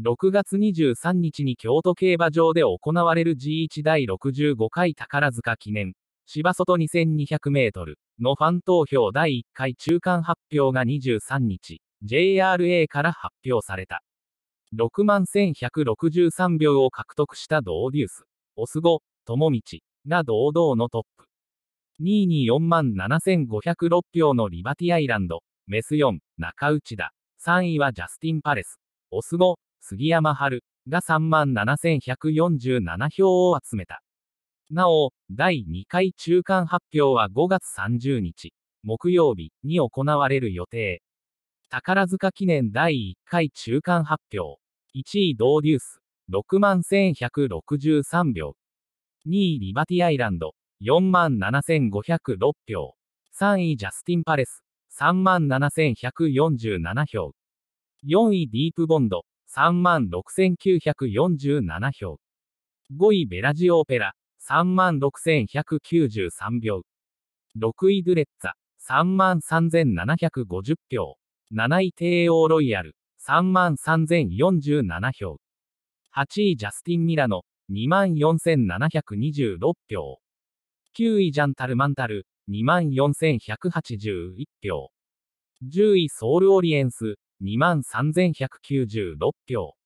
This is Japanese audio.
6月23日に京都競馬場で行われる G1 第65回宝塚記念、芝外2200メートルのファン投票第1回中間発表が23日、JRA から発表された。6万1163票を獲得したドーデュース、オスゴ、友道が堂々のトップ。2位に4万7506票のリバティアイランド、メス4、中内田。3位はジャスティン・パレス、オスゴ、杉山春が3万7147票を集めた。なお、第2回中間発表は5月30日、木曜日に行われる予定。宝塚記念第1回中間発表。1位ドーデュース、6万1163票。2位リバティアイランド、4万7506票。3位ジャスティンパレス、3万7147票。4位ディープボンド、3万6947票。5位ベラジオオペラ、3万6193票。6位ドゥレッツァ、3万3750票。7位帝王ロイヤル、3万3047票。8位ジャスティン・ミラノ、2万4726票。9位ジャンタル・マンタル、2万4181票。10位ソウル・オリエンス、23,196票。